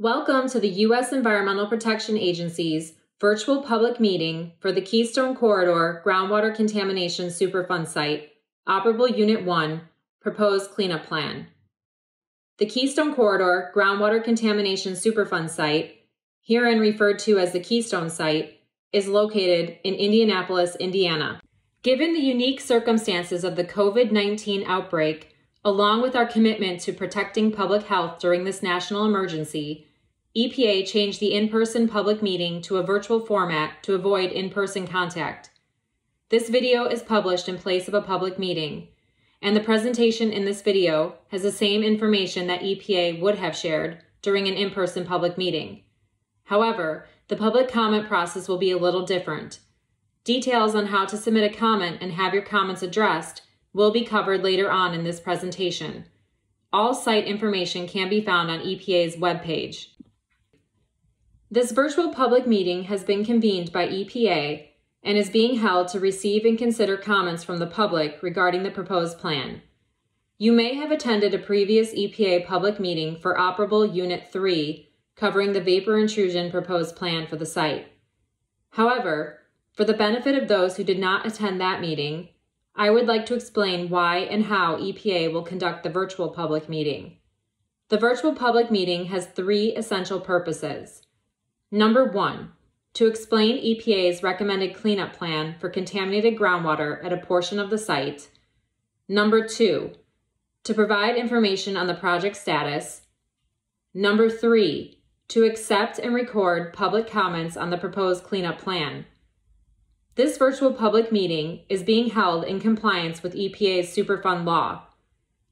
Welcome to the U.S. Environmental Protection Agency's virtual public meeting for the Keystone Corridor Groundwater Contamination Superfund Site, Operable Unit 1, Proposed Cleanup Plan. The Keystone Corridor Groundwater Contamination Superfund Site, herein referred to as the Keystone Site, is located in Indianapolis, Indiana. Given the unique circumstances of the COVID 19 outbreak, along with our commitment to protecting public health during this national emergency, EPA changed the in person public meeting to a virtual format to avoid in person contact. This video is published in place of a public meeting, and the presentation in this video has the same information that EPA would have shared during an in person public meeting. However, the public comment process will be a little different. Details on how to submit a comment and have your comments addressed will be covered later on in this presentation. All site information can be found on EPA's webpage. This virtual public meeting has been convened by EPA and is being held to receive and consider comments from the public regarding the proposed plan. You may have attended a previous EPA public meeting for Operable Unit 3 covering the vapor intrusion proposed plan for the site. However, for the benefit of those who did not attend that meeting, I would like to explain why and how EPA will conduct the virtual public meeting. The virtual public meeting has three essential purposes. Number one, to explain EPA's recommended cleanup plan for contaminated groundwater at a portion of the site. Number two, to provide information on the project status. Number three, to accept and record public comments on the proposed cleanup plan. This virtual public meeting is being held in compliance with EPA's Superfund law.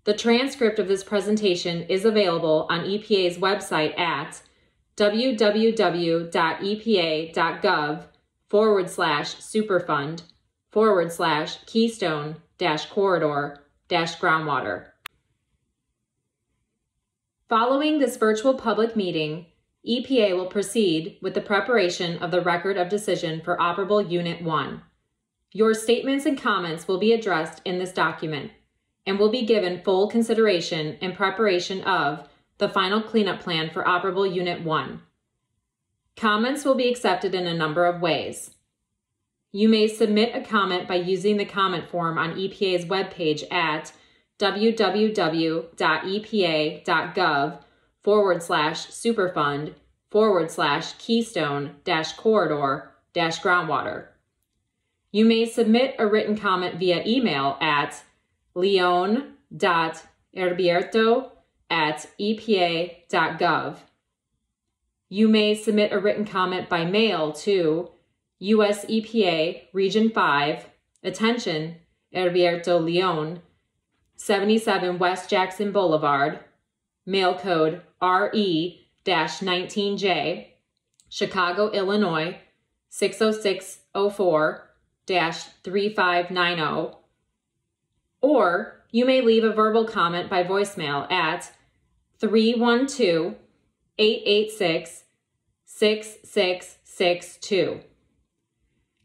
The transcript of this presentation is available on EPA's website at www.epa.gov forward slash superfund forward slash keystone dash corridor dash groundwater. Following this virtual public meeting, EPA will proceed with the preparation of the Record of Decision for Operable Unit 1. Your statements and comments will be addressed in this document and will be given full consideration in preparation of the final cleanup plan for Operable Unit 1. Comments will be accepted in a number of ways. You may submit a comment by using the comment form on EPA's webpage at www.epa.gov forward slash superfund forward slash keystone dash corridor dash groundwater. You may submit a written comment via email at leon.heriberto at epa.gov. You may submit a written comment by mail to US EPA Region 5, attention, Heriberto Leon, 77 West Jackson Boulevard, mail code RE 19J, Chicago, Illinois 60604 3590. Or you may leave a verbal comment by voicemail at 312 886 6662.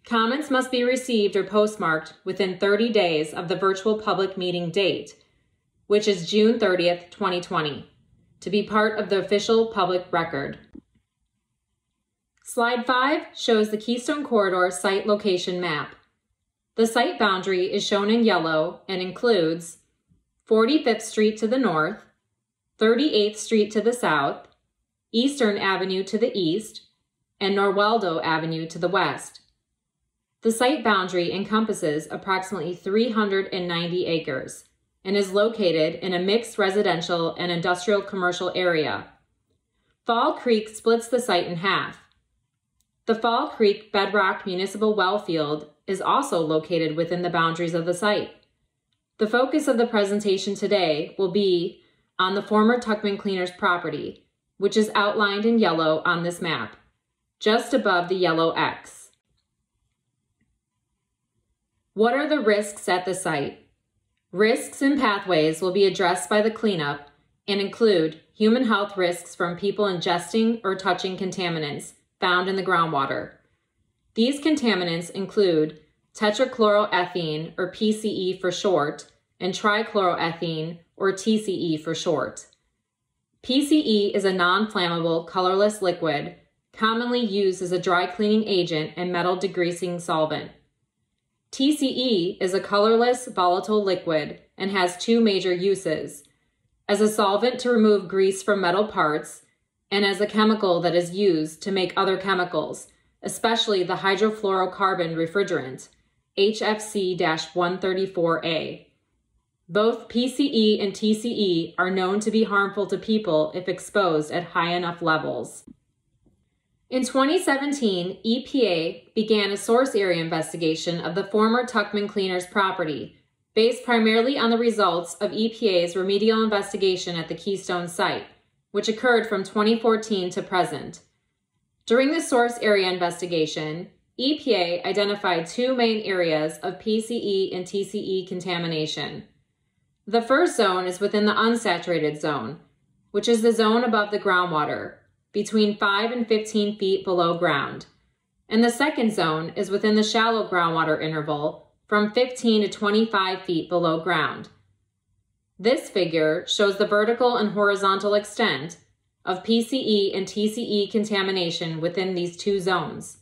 Comments must be received or postmarked within 30 days of the virtual public meeting date, which is June 30th, 2020, to be part of the official public record. Slide 5 shows the Keystone Corridor site location map. The site boundary is shown in yellow and includes 45th Street to the north, 38th Street to the south, Eastern Avenue to the east, and Norwaldo Avenue to the west. The site boundary encompasses approximately 390 acres and is located in a mixed residential and industrial commercial area. Fall Creek splits the site in half. The Fall Creek Bedrock Municipal Well Field is also located within the boundaries of the site. The focus of the presentation today will be on the former Tuchman Cleaners property, which is outlined in yellow on this map, just above the yellow X. What are the risks at the site? Risks and pathways will be addressed by the cleanup and include human health risks from people ingesting or touching contaminants found in the groundwater. These contaminants include tetrachloroethene, or PCE for short, and trichloroethene, or TCE for short. PCE is a non flammable, colorless liquid commonly used as a dry cleaning agent and metal degreasing solvent. TCE is a colorless, volatile liquid and has two major uses as a solvent to remove grease from metal parts, and as a chemical that is used to make other chemicals, especially the hydrofluorocarbon refrigerant, HFC 134A. Both PCE and TCE are known to be harmful to people if exposed at high enough levels. In 2017, EPA began a source area investigation of the former Tuchman Cleaners property, based primarily on the results of EPA's remedial investigation at the Keystone site, which occurred from 2014 to present. During the source area investigation, EPA identified two main areas of PCE and TCE contamination. The first zone is within the unsaturated zone, which is the zone above the groundwater, between 5 and 15 feet below ground. And the second zone is within the shallow groundwater interval from 15 to 25 feet below ground. This figure shows the vertical and horizontal extent of PCE and TCE contamination within these two zones.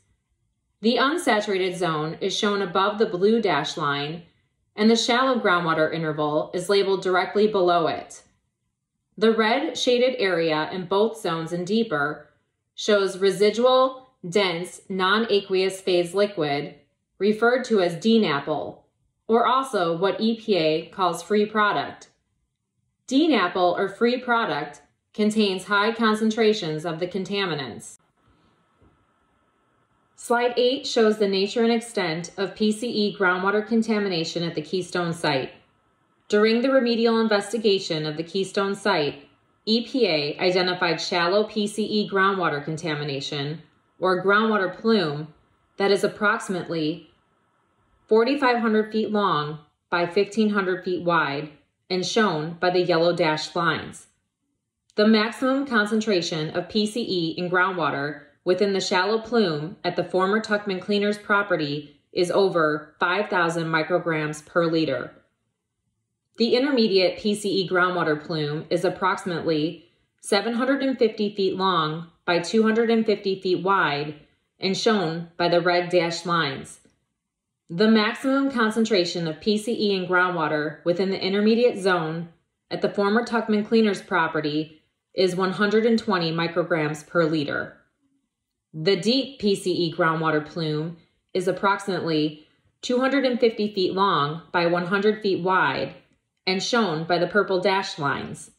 The unsaturated zone is shown above the blue dash line, and the shallow groundwater interval is labeled directly below it. The red shaded area in both zones and deeper shows residual, dense, non-aqueous phase liquid, referred to as DNAPL, or also what EPA calls free product. DNAPL, or free product, contains high concentrations of the contaminants. Slide 8 shows the nature and extent of PCE groundwater contamination at the Keystone site. During the remedial investigation of the Keystone site, EPA identified shallow PCE groundwater contamination, or groundwater plume, that is approximately 4,500 feet long by 1,500 feet wide and shown by the yellow dashed lines. The maximum concentration of PCE in groundwater within the shallow plume at the former Tuchman Cleaners property is over 5,000 micrograms per liter. The intermediate PCE groundwater plume is approximately 750 feet long by 250 feet wide and shown by the red dashed lines. The maximum concentration of PCE in groundwater within the intermediate zone at the former Tuchman Cleaners property is 120 micrograms per liter. The deep PCE groundwater plume is approximately 250 feet long by 100 feet wide and shown by the purple dashed lines.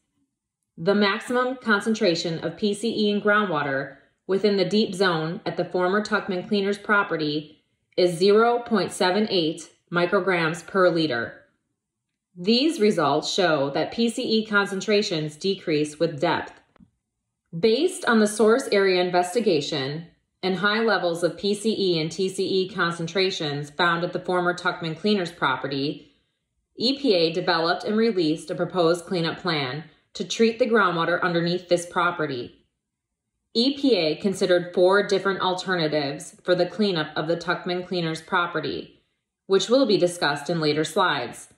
The maximum concentration of PCE in groundwater within the deep zone at the former Tuchman Cleaners property is 0.78 micrograms per liter. These results show that PCE concentrations decrease with depth. Based on the source area investigation and high levels of PCE and TCE concentrations found at the former Tuchman Cleaners property, EPA developed and released a proposed cleanup plan to treat the groundwater underneath this property. EPA considered four different alternatives for the cleanup of the Tuchman Cleaners property, which will be discussed in later slides.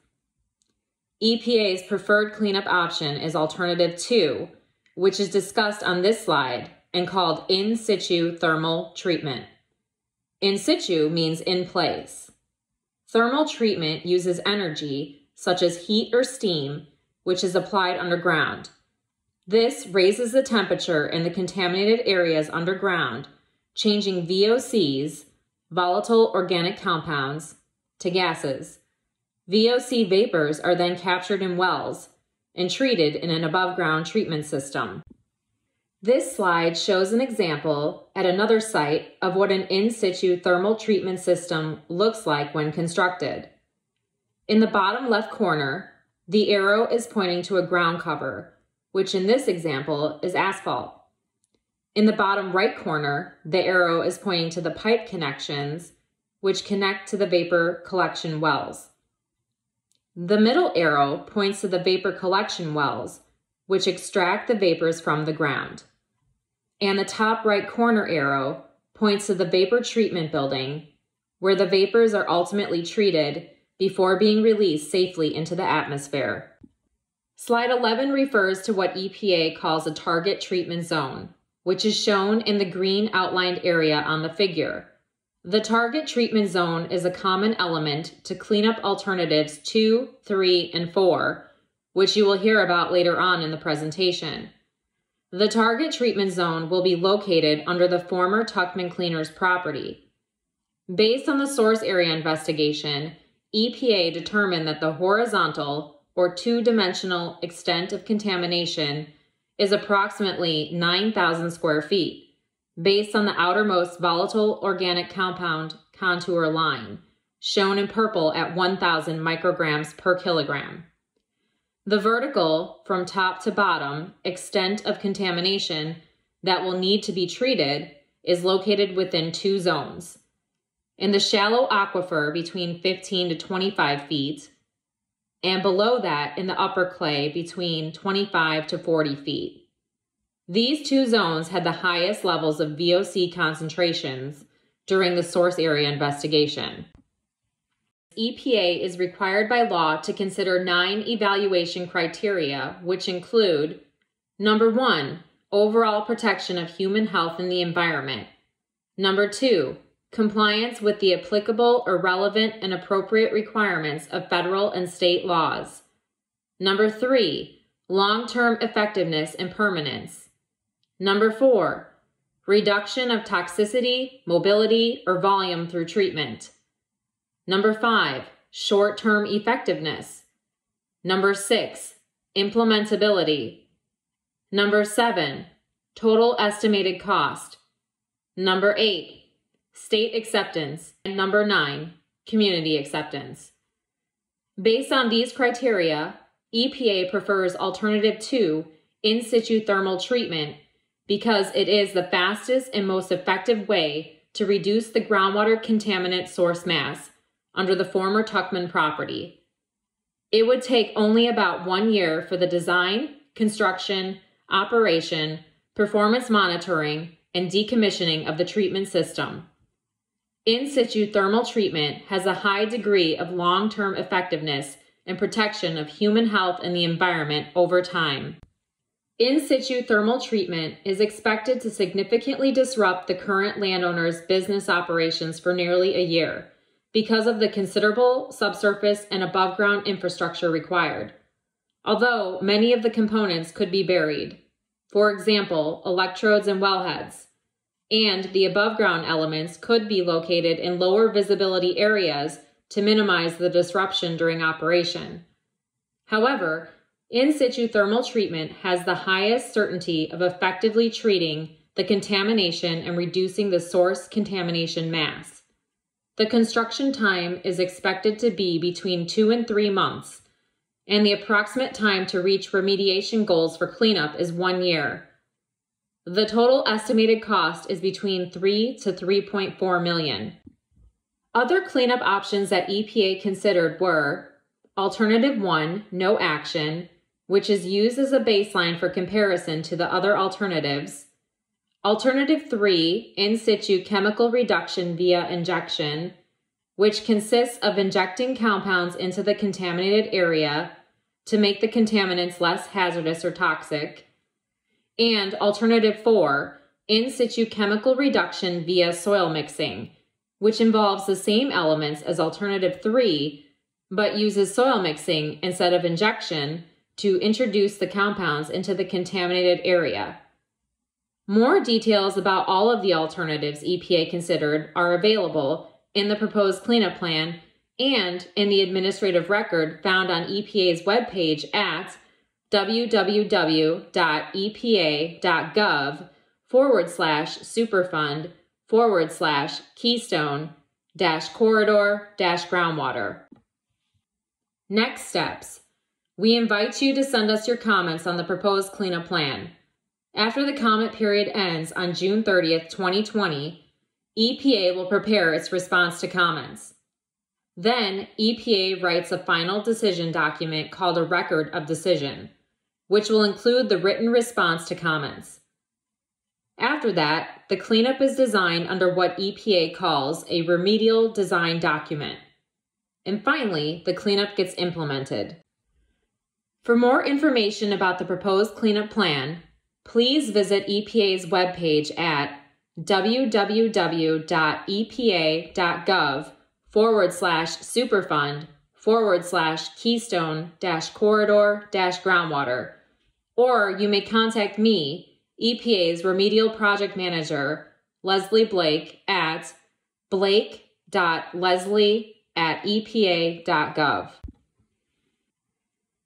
EPA's preferred cleanup option is Alternative 2, which is discussed on this slide and called in situ thermal treatment. In situ means in place. Thermal treatment uses energy, such as heat or steam, which is applied underground. This raises the temperature in the contaminated areas underground, changing VOCs, volatile organic compounds, to gases. VOC vapors are then captured in wells and treated in an above ground treatment system. This slide shows an example at another site of what an in situ thermal treatment system looks like when constructed. In the bottom left corner, the arrow is pointing to a ground cover, which in this example is asphalt. In the bottom right corner, the arrow is pointing to the pipe connections, which connect to the vapor collection wells. The middle arrow points to the vapor collection wells, which extract the vapors from the ground and the top right corner arrow points to the vapor treatment building, where the vapors are ultimately treated before being released safely into the atmosphere. Slide 11 refers to what EPA calls a target treatment zone, which is shown in the green outlined area on the figure. The target treatment zone is a common element to cleanup alternatives 2, 3, and 4, which you will hear about later on in the presentation. The target treatment zone will be located under the former Tuchman Cleaners property. Based on the source area investigation, EPA determined that the horizontal or two dimensional extent of contamination is approximately 9,000 square feet based on the outermost volatile organic compound contour line, shown in purple at 1,000 micrograms per kilogram. The vertical, from top to bottom, extent of contamination that will need to be treated is located within two zones. In the shallow aquifer between 15 to 25 feet, and below that in the upper clay between 25 to 40 feet. These two zones had the highest levels of VOC concentrations during the source area investigation. EPA is required by law to consider nine evaluation criteria, which include number one, overall protection of human health and the environment. Number two, compliance with the applicable or relevant and appropriate requirements of federal and state laws. Number three, long term effectiveness and permanence. Number four, reduction of toxicity, mobility, or volume through treatment. Number five, short term effectiveness. Number six, implementability. Number seven, total estimated cost. Number eight, state acceptance. And number nine, community acceptance. Based on these criteria, EPA prefers alternative two, in situ thermal treatment because it is the fastest and most effective way to reduce the groundwater contaminant source mass under the former Tuchman property. It would take only about one year for the design, construction, operation, performance monitoring, and decommissioning of the treatment system. In situ thermal treatment has a high degree of long term effectiveness and protection of human health and the environment over time. In situ thermal treatment is expected to significantly disrupt the current landowner's business operations for nearly a year because of the considerable subsurface and above ground infrastructure required. Although many of the components could be buried, for example, electrodes and wellheads, and the above ground elements could be located in lower visibility areas to minimize the disruption during operation. However, in situ thermal treatment has the highest certainty of effectively treating the contamination and reducing the source contamination mass. The construction time is expected to be between two and three months, and the approximate time to reach remediation goals for cleanup is one year. The total estimated cost is between 3 to 3.4 million. Other cleanup options that EPA considered were Alternative 1, no action, which is used as a baseline for comparison to the other alternatives. Alternative 3, in situ chemical reduction via injection, which consists of injecting compounds into the contaminated area to make the contaminants less hazardous or toxic. And alternative 4, in situ chemical reduction via soil mixing, which involves the same elements as alternative 3, but uses soil mixing instead of injection to introduce the compounds into the contaminated area. More details about all of the alternatives EPA considered are available in the proposed cleanup plan and in the administrative record found on EPA's webpage at www.epa.gov forward slash superfund forward slash keystone dash corridor dash groundwater. Next steps. We invite you to send us your comments on the proposed cleanup plan. After the comment period ends on June 30th, 2020, EPA will prepare its response to comments. Then, EPA writes a final decision document called a Record of Decision, which will include the written response to comments. After that, the cleanup is designed under what EPA calls a remedial design document. And finally, the cleanup gets implemented. For more information about the proposed cleanup plan, please visit EPA's webpage at www.epa.gov forward slash superfund forward slash keystone dash corridor dash groundwater. Or you may contact me, EPA's remedial project manager, Leslie Blake, at blake.leslie at epa.gov.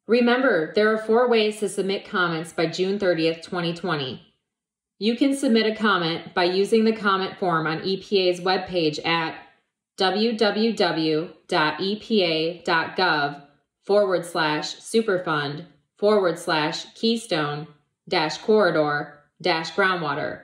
Remember, there are four ways to submit comments by June 30th, 2020. You can submit a comment by using the comment form on EPA's webpage at www.epa.gov forward slash superfund forward slash keystone dash corridor dash groundwater.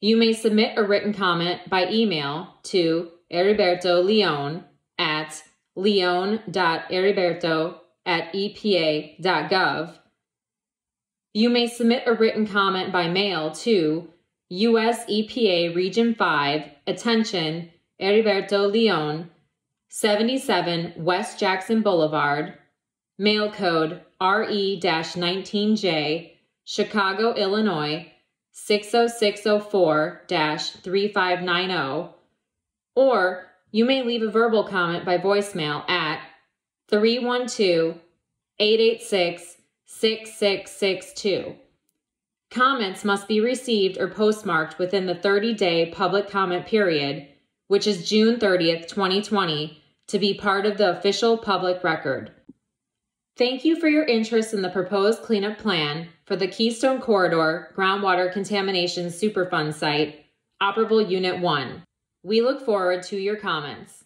You may submit a written comment by email to Heriberto Leon at leon.heriberto at epa.gov. You may submit a written comment by mail to U.S. EPA Region 5, attention, Heriberto Leon, 77 West Jackson Boulevard, mail code RE 19J, Chicago, Illinois 60604 3590, or you may leave a verbal comment by voicemail at 312 886 6662. Comments must be received or postmarked within the 30 day public comment period which is June 30th, 2020, to be part of the official public record. Thank you for your interest in the proposed cleanup plan for the Keystone Corridor Groundwater Contamination Superfund site, Operable Unit 1. We look forward to your comments.